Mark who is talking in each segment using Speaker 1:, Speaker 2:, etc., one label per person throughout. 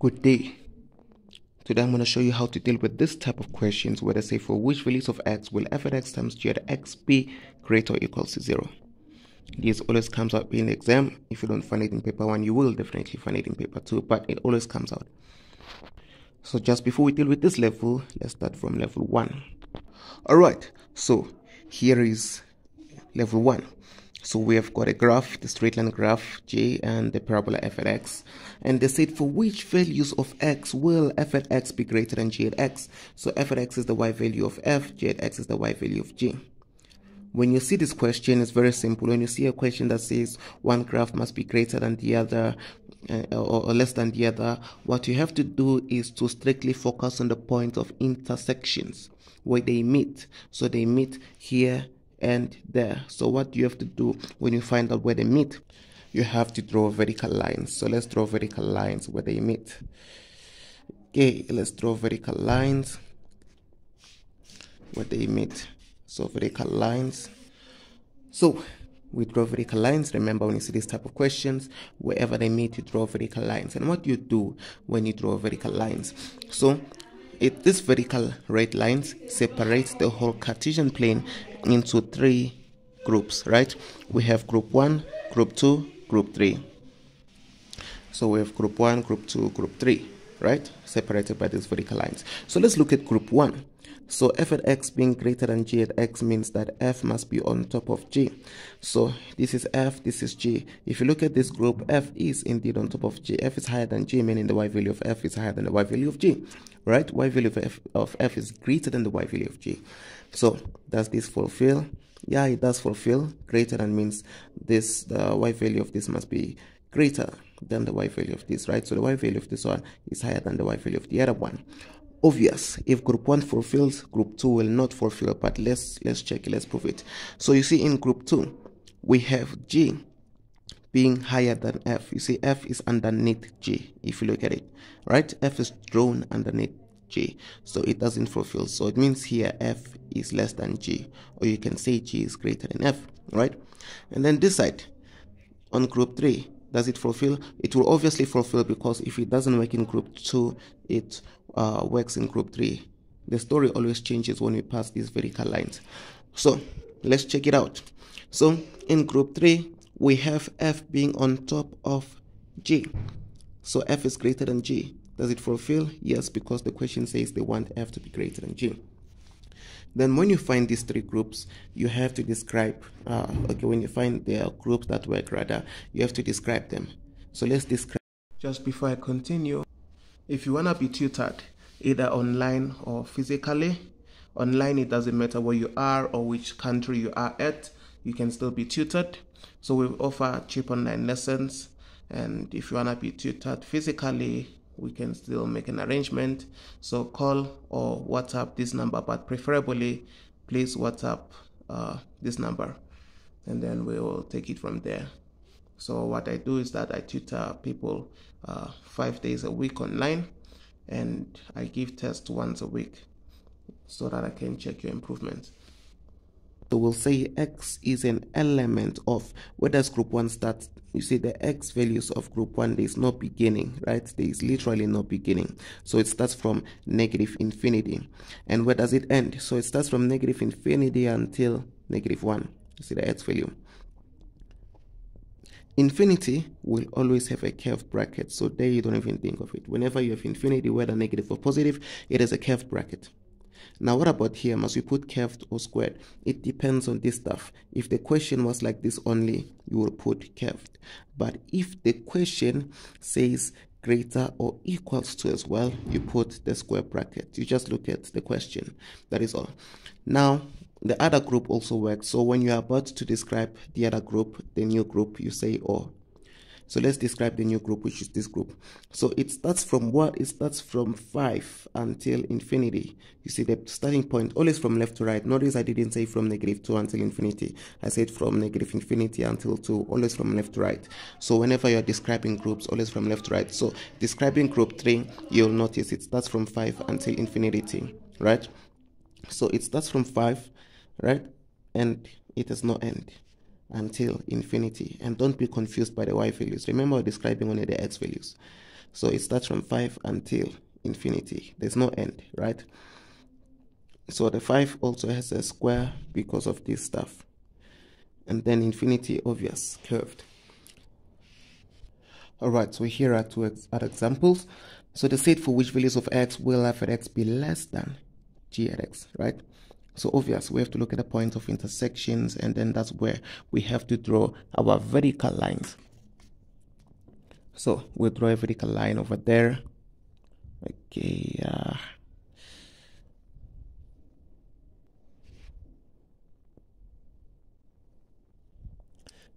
Speaker 1: Good day. Today I'm going to show you how to deal with this type of questions where they say for which values of x will f at x times g at x be greater or equal to 0. This always comes up in the exam. If you don't find it in paper 1, you will definitely find it in paper 2, but it always comes out. So just before we deal with this level, let's start from level 1. Alright, so here is level 1. So we have got a graph, the straight line graph J and the parabola f at x. And they said for which values of x will f at x be greater than g at x? So f at x is the y value of f, g at x is the y value of g. When you see this question, it's very simple. When you see a question that says one graph must be greater than the other, uh, or less than the other, what you have to do is to strictly focus on the point of intersections where they meet. So they meet here and there. So what do you have to do when you find out where they meet? You have to draw vertical lines. So let's draw vertical lines where they meet. Okay, let's draw vertical lines where they meet. So vertical lines. So we draw vertical lines. Remember when you see this type of questions, wherever they meet, you draw vertical lines. And what do you do when you draw vertical lines? So it, this vertical red lines separates the whole Cartesian plane into three groups, right? We have group 1, group 2, group 3. So we have group 1, group 2, group 3, right? Separated by these vertical lines. So let's look at group 1. So f at x being greater than g at x means that f must be on top of g. So this is f, this is g. If you look at this group, f is indeed on top of g. f is higher than g, meaning the y value of f is higher than the y value of g. Right? y value of f, of f is greater than the y value of g. So does this fulfill? Yeah, it does fulfill. Greater than means this, the y value of this must be greater than the y value of this, right? So the y value of this one is higher than the y value of the other one obvious. If group 1 fulfills group 2 will not fulfill but let's let's check let's prove it. So you see in group 2 we have g being higher than f. You see f is underneath g if you look at it right? F is drawn underneath g so it doesn't fulfill. So it means here f is less than g or you can say g is greater than f right? And then this side on group 3 does it fulfill? It will obviously fulfill because if it doesn't work in group 2 it uh, works in group 3 the story always changes when we pass these vertical lines. So let's check it out. So in group 3 we have f being on top of g. So f is greater than g. Does it fulfill? Yes because the question says they want f to be greater than g then when you find these three groups you have to describe uh, okay when you find the groups that work rather you have to describe them. So let's describe. Just before i continue if you want to be tutored either online or physically online it doesn't matter where you are or which country you are at you can still be tutored. So we offer cheap online lessons and if you want to be tutored physically we can still make an arrangement. So call or whatsapp this number but preferably please whatsapp uh, this number and then we will take it from there. So what i do is that i tutor people uh, five days a week online and i give tests once a week so that i can check your improvements so we'll say x is an element of where does group 1 start? You see the x values of group 1 there is no beginning right? There is literally no beginning. So it starts from negative infinity. And where does it end? So it starts from negative infinity until negative 1 you see the x value. Infinity will always have a curved bracket, so there you don't even think of it. Whenever you have infinity, whether negative or positive, it is a curved bracket. Now, what about here? Must we put curved or squared? It depends on this stuff. If the question was like this only, you will put curved. But if the question says greater or equals to as well, you put the square bracket. You just look at the question. That is all. Now, the other group also works. So when you are about to describe the other group, the new group, you say or. So let's describe the new group, which is this group. So it starts from what? It starts from 5 until infinity. You see the starting point, always from left to right. Notice I didn't say from negative 2 until infinity. I said from negative infinity until 2, always from left to right. So whenever you're describing groups, always from left to right. So describing group 3, you'll notice it starts from 5 until infinity, right? So it starts from 5, right? And it has no end until infinity. And don't be confused by the y values. Remember, we're describing only the x values. So it starts from 5 until infinity. There's no end, right? So the 5 also has a square because of this stuff. And then infinity, obvious, curved. Alright, so here are two ex other examples. So the set for which values of x will f at x be less than g at x, right? So obvious, we have to look at the point of intersections and then that's where we have to draw our vertical lines. So we'll draw a vertical line over there. Okay, uh,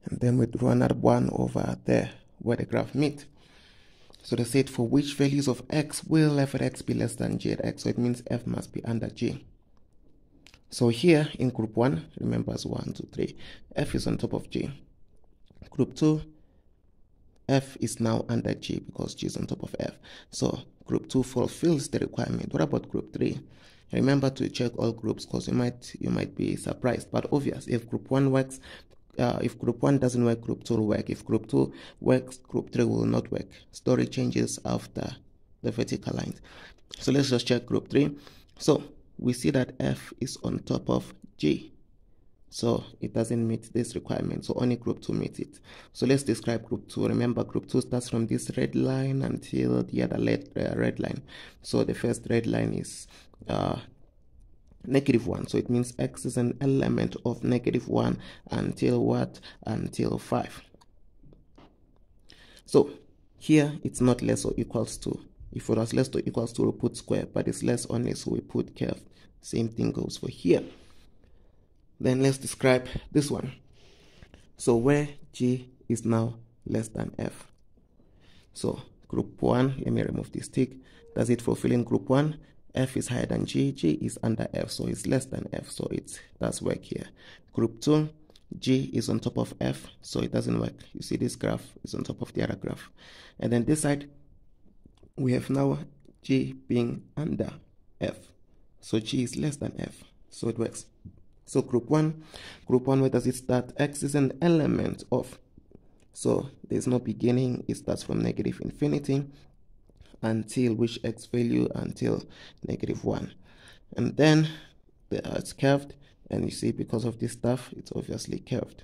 Speaker 1: and then we draw another one over there where the graph meet. So they said for which values of x will f at x be less than g at x, so it means f must be under g. So here in group 1, remember as 1, 2, 3, f is on top of g. Group 2, f is now under g because g is on top of f. So group 2 fulfills the requirement. What about group 3? Remember to check all groups because you might you might be surprised. But obvious, if group 1 works, uh, if group 1 doesn't work, group 2 will work. If group 2 works, group 3 will not work. Story changes after the vertical lines. So let's just check group 3. So we see that F is on top of G. So it doesn't meet this requirement. So only group 2 meets it. So let's describe group 2. Remember group 2 starts from this red line until the other red, uh, red line. So the first red line is uh, negative 1 so it means x is an element of negative 1 until what until 5 so here it's not less or equals to if it was less to equals to we put square but it's less only so we put curve same thing goes for here then let's describe this one so where g is now less than f so group 1 let me remove this tick does it fulfill in group 1 F is higher than G, G is under F, so it's less than F, so it's does work here. Group 2, G is on top of F, so it doesn't work. You see this graph is on top of the other graph. And then this side, we have now G being under F. So G is less than F, so it works. So group 1, group 1, where does it start? X is an element of, so there's no beginning, it starts from negative infinity until which x value until negative 1 and then the, uh, it's curved and you see because of this stuff it's obviously curved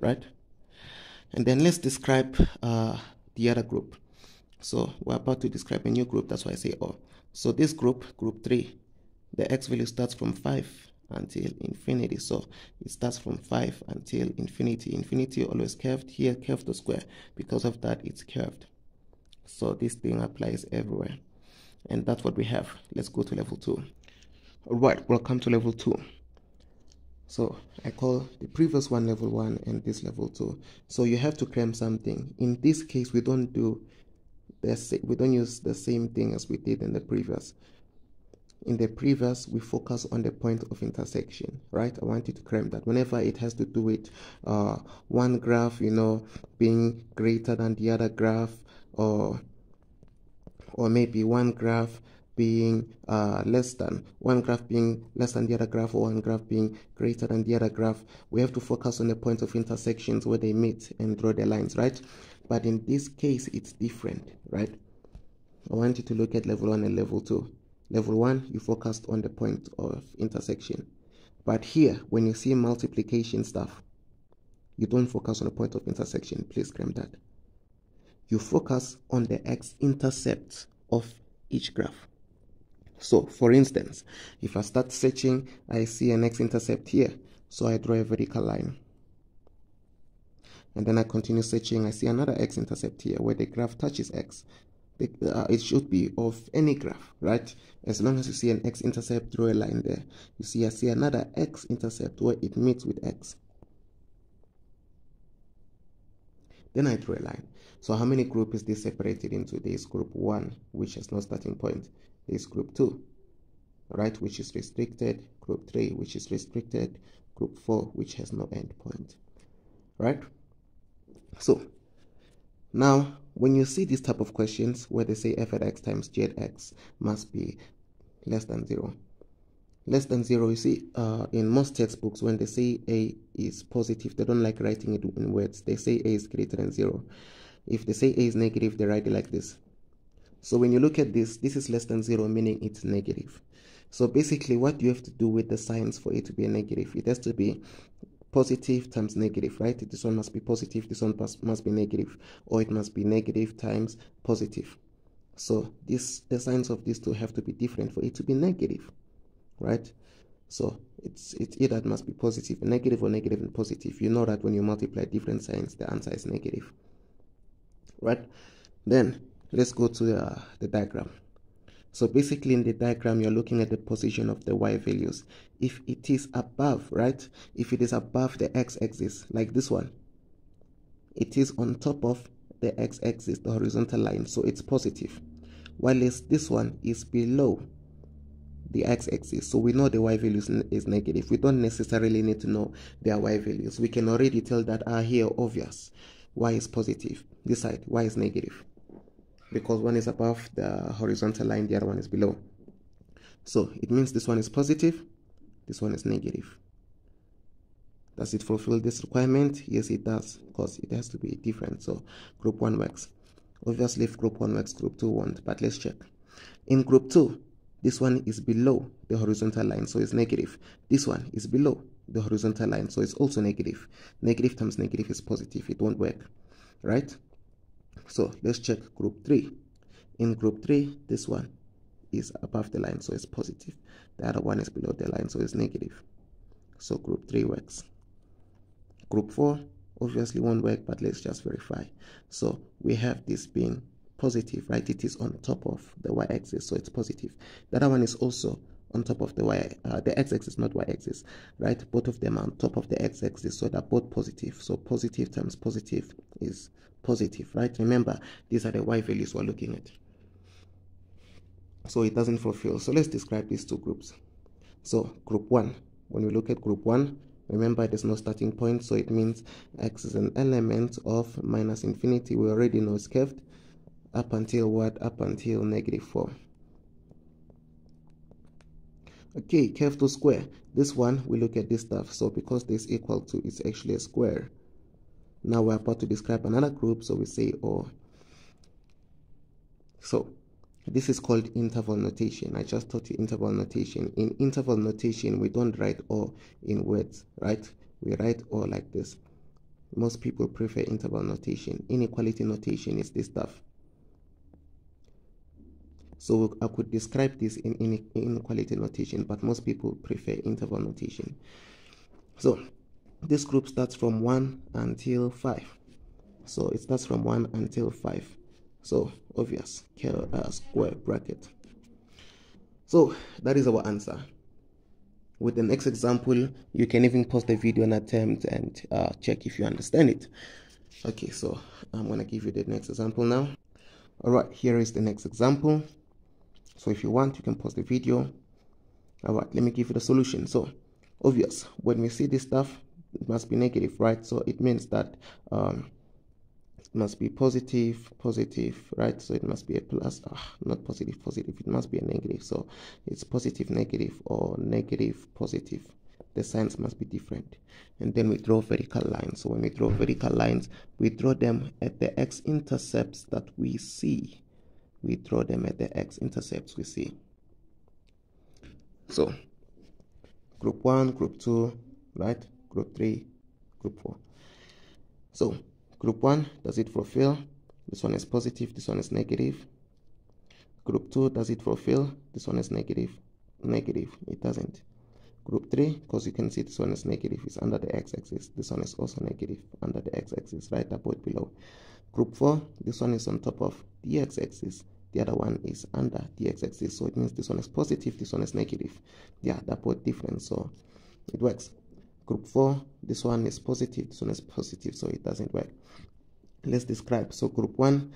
Speaker 1: right and then let's describe uh, the other group so we're about to describe a new group that's why I say oh so this group group 3 the x value starts from 5 until infinity. So it starts from 5 until infinity. Infinity always curved here curved to square. Because of that it's curved. So this thing applies everywhere. And that's what we have. Let's go to level 2 all right welcome to level 2 so i call the previous one level 1 and this level 2 so you have to cram something. In this case we don't do we don't use the same thing as we did in the previous. In the previous we focus on the point of intersection right? I want you to cram that. Whenever it has to do with uh, one graph you know being greater than the other graph or or maybe one graph being uh, less than one graph being less than the other graph or one graph being greater than the other graph we have to focus on the point of intersections where they meet and draw the lines right but in this case it's different right? I want you to look at level 1 and level 2 level 1 you focused on the point of intersection. But here when you see multiplication stuff you don't focus on the point of intersection. Please cram that. You focus on the x-intercept of each graph. So, for instance, if I start searching, I see an x-intercept here, so I draw a vertical line. And then I continue searching, I see another x-intercept here where the graph touches x. The, uh, it should be of any graph, right? As long as you see an x-intercept, draw a line there. You see, I see another x-intercept where it meets with x. Then I draw a line. So how many groups is this separated into? There is group 1, which has no starting point. There is group 2, right, which is restricted. Group 3, which is restricted. Group 4, which has no end point, right? So now, when you see these type of questions where they say f at x times g at x must be less than 0, less than 0 you see uh, in most textbooks when they say a is positive they don't like writing it in words. They say a is greater than 0 if they say a is negative they write it like this. So when you look at this, this is less than 0, meaning it's negative. So basically what you have to do with the signs for it to be a negative, it has to be positive times negative, right? This one must be positive, this one must be negative, or it must be negative times positive. So this the signs of these two have to be different for it to be negative, right? So it's it's either it must be positive, and negative, or negative and positive. You know that when you multiply different signs, the answer is negative, right? Then let's go to the, the diagram. So basically in the diagram, you're looking at the position of the y values. If it is above, right? If it is above the x-axis, like this one, it is on top of the x-axis, the horizontal line, so it's positive. While this one is below the x-axis, so we know the y value is negative. We don't necessarily need to know their y values. We can already tell that are here obvious. y is positive, this side, y is negative because one is above the horizontal line, the other one is below. So it means this one is positive, this one is negative. Does it fulfill this requirement? Yes, it does, because it has to be different. So group 1 works. Obviously, if group 1 works, group 2 won't, but let's check. In group 2, this one is below the horizontal line, so it's negative. This one is below the horizontal line, so it's also negative. Negative times negative is positive. It won't work, right? So let's check group 3. In group 3, this one is above the line, so it's positive. The other one is below the line, so it's negative. So group 3 works. Group 4 obviously won't work, but let's just verify. So we have this being positive, right? It is on top of the y-axis, so it's positive. The other one is also on top of the y, uh, the x-axis, not y-axis, right? Both of them on top of the x-axis, so they're both positive. So positive times positive is positive, right? Remember, these are the y values we're looking at. So it doesn't fulfill. So let's describe these two groups. So group 1, when we look at group 1, remember there's no starting point, so it means x is an element of minus infinity. We already know it's curved up until what? Up until negative 4. Okay, to square. This one, we look at this stuff. So because this equal to is actually a square, now we're about to describe another group, so we say or. So this is called interval notation. I just taught you interval notation. In interval notation, we don't write or in words, right? We write or like this. Most people prefer interval notation. Inequality notation is this stuff. So I could describe this in inequality notation, but most people prefer interval notation. So this group starts from 1 until 5 so it starts from 1 until 5 so obvious uh, square bracket. So that is our answer. With the next example you can even pause the video and attempt and uh, check if you understand it. Okay so i'm gonna give you the next example now. All right here is the next example so if you want you can pause the video. All right let me give you the solution. So obvious. When we see this stuff it must be negative right? So it means that um, it must be positive positive right? So it must be a plus. Ah, not positive positive. It must be a negative. So it's positive negative or negative positive. The signs must be different. And then we draw vertical lines. So when we draw vertical lines we draw them at the x-intercepts that we see we draw them at the x-intercepts we see so group 1 group 2 right group 3, group 4. So group 1, does it fulfill? This one is positive, this one is negative. Group 2, does it fulfill? This one is negative, negative, it doesn't. Group 3, because you can see this one is negative, it's under the x-axis. This one is also negative, under the x-axis, right above below. Group 4, this one is on top of the x-axis. The other one is under the x-axis, so it means this one is positive, this one is negative. Yeah, they're both different, so it works. Group 4 this one is positive this one is positive so it doesn't work. Let's describe. So group 1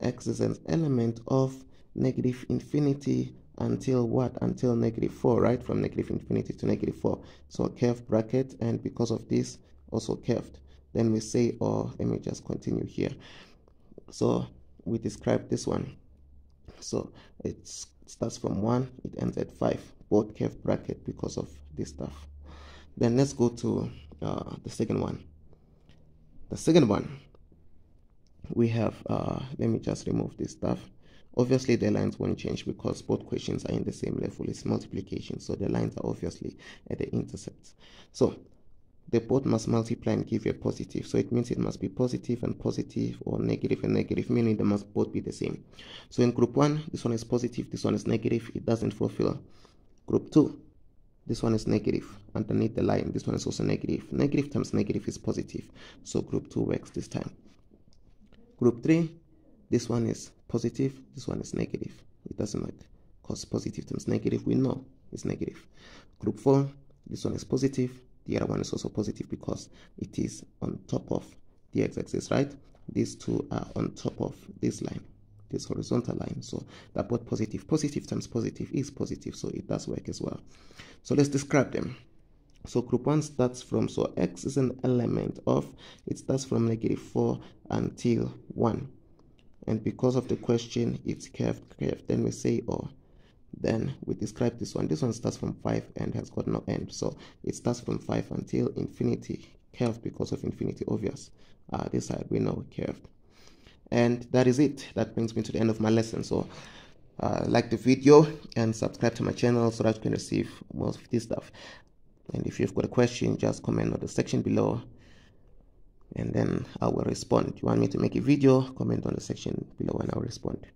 Speaker 1: x is an element of negative infinity until what? Until negative 4 right? From negative infinity to negative 4 so curved bracket and because of this also curved. Then we say or oh, let me just continue here. So we describe this one so it starts from 1 it ends at 5 both curved bracket because of this stuff then let's go to uh, the second one. The second one, we have, uh, let me just remove this stuff. obviously the lines won't change because both questions are in the same level it's multiplication so the lines are obviously at the intercepts so they both must multiply and give you a positive. So it means it must be positive and positive or negative and negative meaning they must both be the same. So in group one this one is positive this one is negative it doesn't fulfill. Group two this one is negative underneath the line this one is also negative. Negative times negative is positive. So group two works this time. Group three this one is positive this one is negative. It doesn't work because positive times negative we know is negative. Group four this one is positive the other one is also positive because it is on top of the x-axis right? These two are on top of this line this horizontal line. So that both positive. Positive times positive is positive so it does work as well. So let's describe them. So group 1 starts from so x is an element of it starts from negative 4 until 1 and because of the question it's curved curved. Then we say oh then we describe this one. This one starts from 5 and has got no end. So it starts from 5 until infinity curved because of infinity obvious. Uh, this side we know curved. And that is it. That brings me to the end of my lesson. So uh, like the video and subscribe to my channel so that you can receive most of this stuff. And if you've got a question just comment on the section below and then I will respond. If you want me to make a video, comment on the section below and I'll respond.